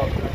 up you.